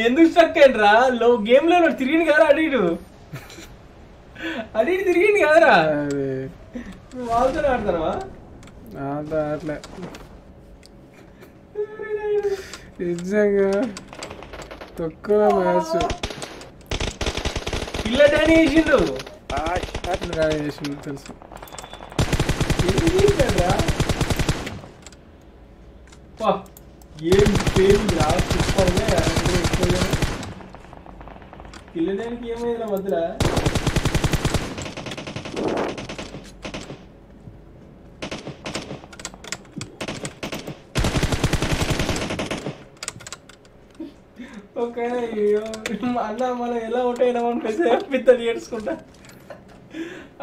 ఎందుకు స్టక్ అయ్యిండ్రా? లో గేమ్లో తిరిగింది కదా అటు ఇటు. తిరిగింది కదరా. వాళ్ళతో అట్లా నిజంగా తక్కువ మ్యాచ్ పిల్ల డానీ తెలుసు. ఎందుకు చేశాడ్రా? పా, ఏం పేరు రా సూపర్గా పిల్ల ఏమైందిరా మధ్యలో? ఓకే అయ్యో, అన్న మనం ఎలా ఉంటాయినామని పెద్ద పెద్ద ఏడ్చుకుంటా.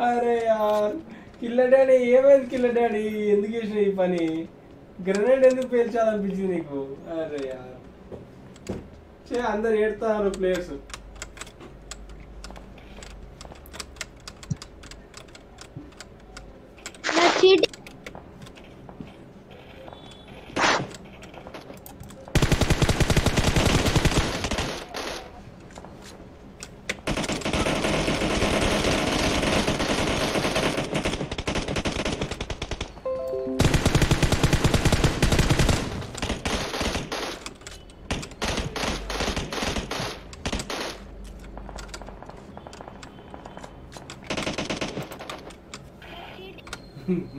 అరే యార్. కిల్ల డాడీ ఏమైంది కిల్ల డాడీ? ఎందుకు చేసిన ఈ పని? గ్రనేడ్ ఎందుకు పేల్చాలనిపించింది నీకు? అరే యార్. చే అందరు ఏడుతున్నారు ప్లేయర్స్ చీటింగ్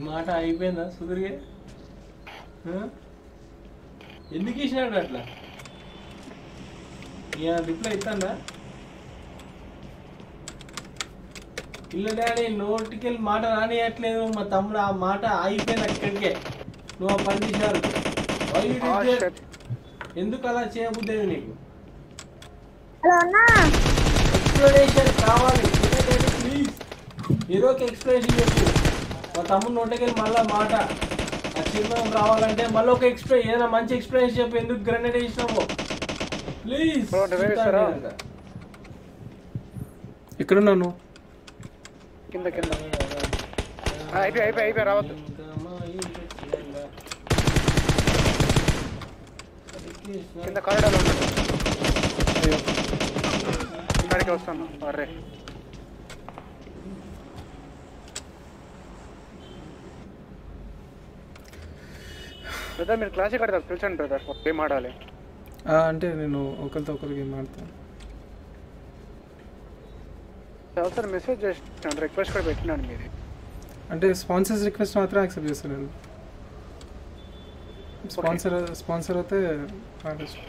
మాట అయిపోయిందా సుధీర్గే? ఎందుకు ఇచ్చినాడు అట్లా? ఈయన రిప్లై ఇస్తాడా? పిల్ల డాడీ నోటికెళ్ళి మాట రానియట్లేదు. మా తమ్ముడు ఆ మాట అయిపోయింది అక్కడికే. నువ్వు ఆ పని చేశారు? షట్. ఎందుకు అలా చేయబుద్దేది నీకు? హలో అన్నా. ఎక్స్ప్లెనేషన్ కావాలి. ప్లీజ్ ఏదో ఒక ఎక్స్ప్లెనేషన్ చెప్పు. తమ్ముడు నోటికెళ్ళి మళ్ళా మాట. ఆ చిరునామా రావాలంటే మళ్ళీ ఒక ఎక్స్ప్లెయిన్ ఏదైనా మంచి ఎక్స్ప్లెనేషన్ చెప్పు ఎందుకు గ్రెనేడ్ వేసినావు. ప్లీజ్ చేస్తారా? ఎక్కడున్నాను కింద కింద. అయిపోయి అయిపోయి అయిపోయి రావద్దు. కింద కారిడార్లో ఉన్నాడు. అయ్యో ఇక్కడికి వస్తాను. అర్రే. బ్రదర్ మీరు క్లాసిక్ ఆడతారు పిలిచండి బ్రదర్. గేమ్ ఆడాలి? అంటే నేను ఒకరితో ఒకరికి మాడతాను ఒకసారి మెసేజ్ చేసినాను రిక్వెస్ట్ కూడా పెట్టినాను మీది. అంటే స్పాన్సర్స్ రిక్వెస్ట్ మాత్రం యాక్సెప్ట్ చేస్తాను నేను స్పాన్సర్ స్పాన్సర్ అయితే ఆడచ్చు.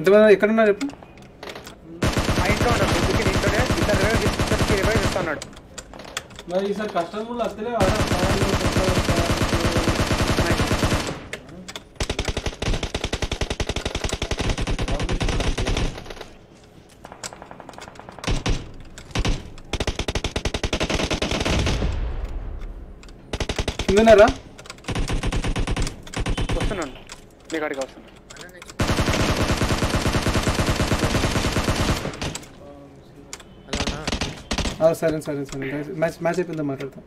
ఇంతమంది ఎక్కడున్నారు చెప్పు. మా ఇంట్లో ఉన్నాడు ఇంటికి ఇంట్లోనే. ఇద్దరు రివైవ్ ఇద్దరికి రివైవ్ ఇస్తున్నాడు మరి ఈసారి కష్టం కూడా వస్తలే కిందన్నారా వస్తున్నాను. మీ కాడికి వస్తున్నాను. సరే సరే సరే. మ్యాచ్ మ్యాచ్ అయిపోయిందా మాట్లాడతాం.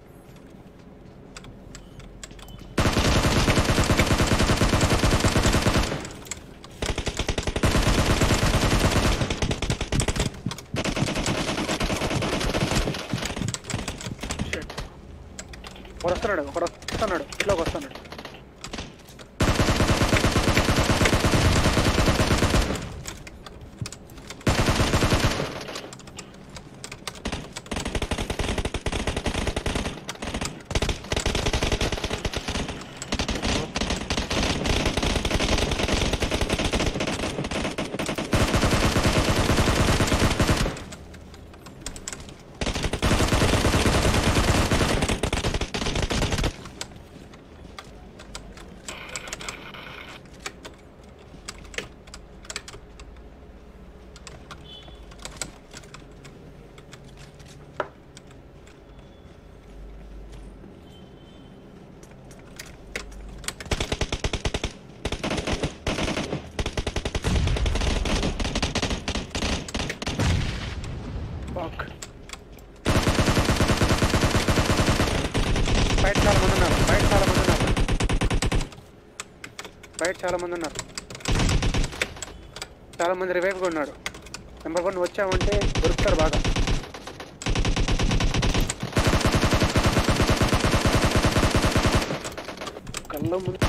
వస్తున్నాడు ఒకడు వస్తున్నాడు. ఇట్లా వస్తున్నాడు. చాలా మంది ఉన్నారు. చాలా మంది రివైవ్గా ఉన్నాడు నెంబర్ వన్ వచ్చామంటే దొరుకుతారు బాగా. కళ్ళ ముందు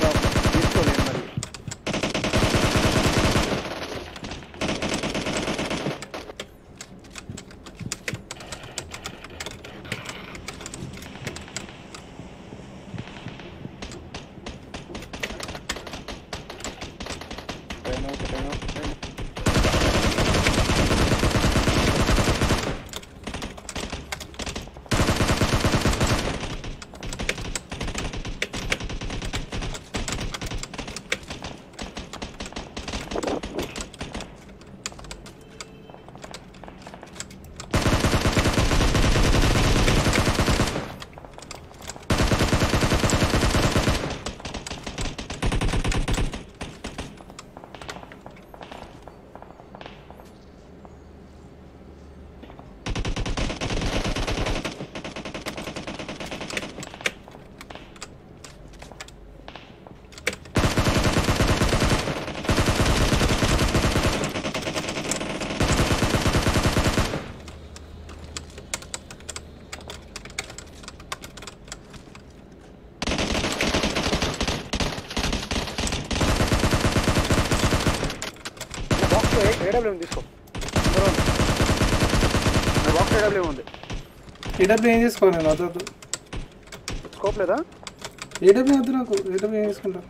బాక్స్ ఏడబ్ల్యూ తీసుకో. బాక్స్ ఉంది. ఏడబ్ల్యూ ఏం చేసుకోవాలి నేను వద్దు స్కోప్ లేదా? ఏడబ్ల్యూ వద్దు నాకు. ఏడబ్ల్యూ ఏం చేసుకుంటా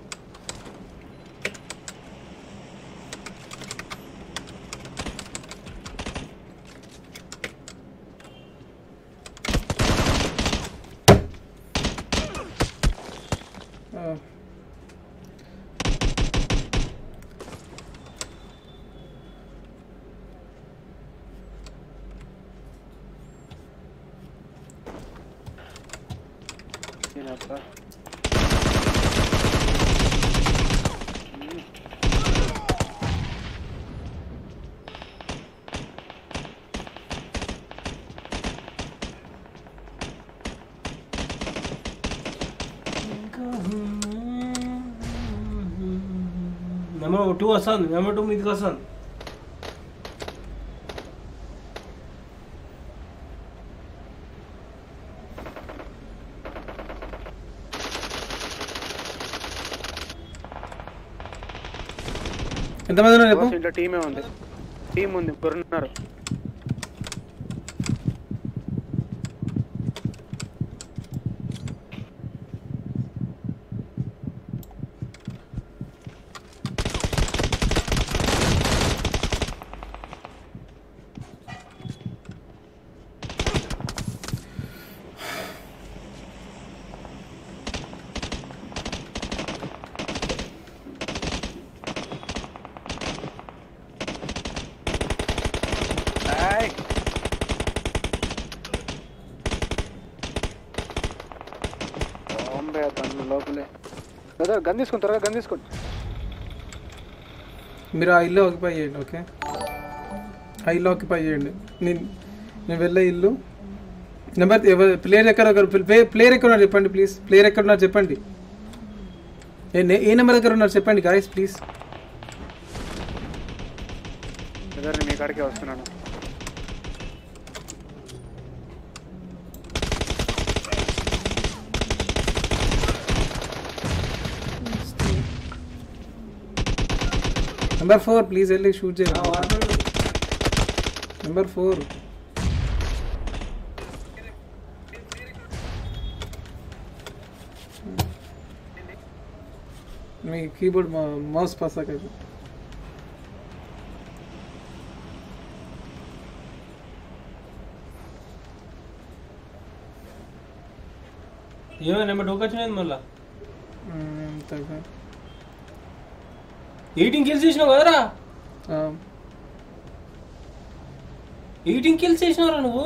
నేనబ్బా. నెంబర్ టూ వస్తుంది నెంబర్ టూ మీదకి వస్తుంది ఎంతమంది ఉన్నారు చెప్పు? ఇంట్లో టీమే ఉంది. టీం ఉంది ఇప్పుడు ఉన్నారు. లేదా గన్ తీసుకుని త్వరగా గన్ తీసుకోండి. మీరు ఆ ఇల్లు ఆక్యుపై చేయండి ఓకే ఆ ఇల్లు ఆక్యుపై చేయండి. నేను నేను వెళ్ళే ఇల్లు. నెంబర్ ఎవరు ప్లేయర్ ఎక్కడ ప్లేయర్ ఎక్కడ ఉన్నారు చెప్పండి ప్లీజ్ ప్లేయర్ ఎక్కడ ఉన్నారు చెప్పండి. ఏ నెంబర్ దగ్గర ఉన్నారు చెప్పండి గాయస్ ప్లీజ్ నేను మీ కాడికే వస్తున్నాను. నెంబర్ ఫోర్ ప్లీజ్ వెళ్ళి షూట్ చేయండి నెంబర్ ఫోర్ మీ కీబోర్డ్ మౌస్ పాస్ అక్కడ ఏమో నెంబర్ టూకి వచ్చినది మళ్ళా తగ్గ ఎయిటీన్ కిల్స్ చేసినావు కదరా? ఎయిటీన్ కిల్స్ చేసినావురా నువ్వు?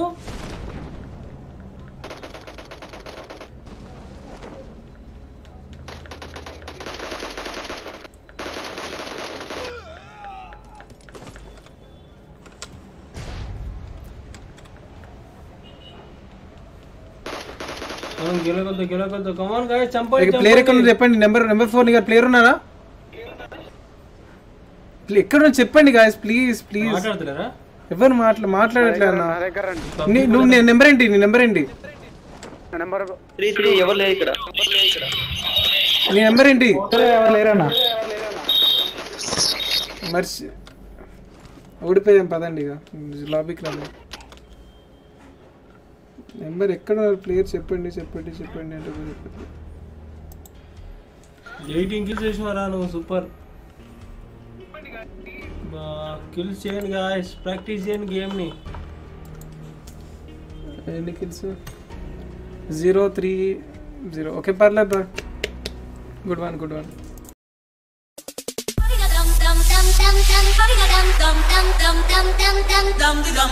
గెలకొద్దు గెలకొద్దు కమాన్ గాయ చంపండి ప్లేయర్ ఎక్కడ. చెప్పండి. నెంబర్ నెంబర్ ఫోర్ నీకు ప్లేయర్ ఉన్నారా? ఎక్కడ చెప్పండి గాయస్ ప్లీజ్ ప్లీజ్ ఎవరు మాట్లా మాట్లాడట్లేదు నువ్వు నేను నెంబర్ ఏంటి నీ నెంబర్ ఏంటి? నీ నెంబర్. ఏంటి? మర్చి ఓడిపోయాం పదండి ఇక. లాబీకి రా నెంబర్ ఎక్కడ ప్లేయర్ చెప్పండి చెప్పండి చెప్పండి అంటే ఎయిట్ ఇంక్రీజ్ చేసినారా నువ్వు super kill chain guys practice chain game ni any kills 0 3 0 okay parla bro good one good one dum dum dum dum